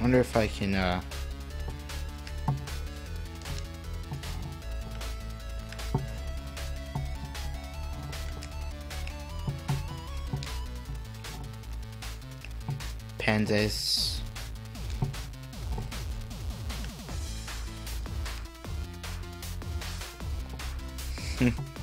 wonder if I can, uh... Pandas.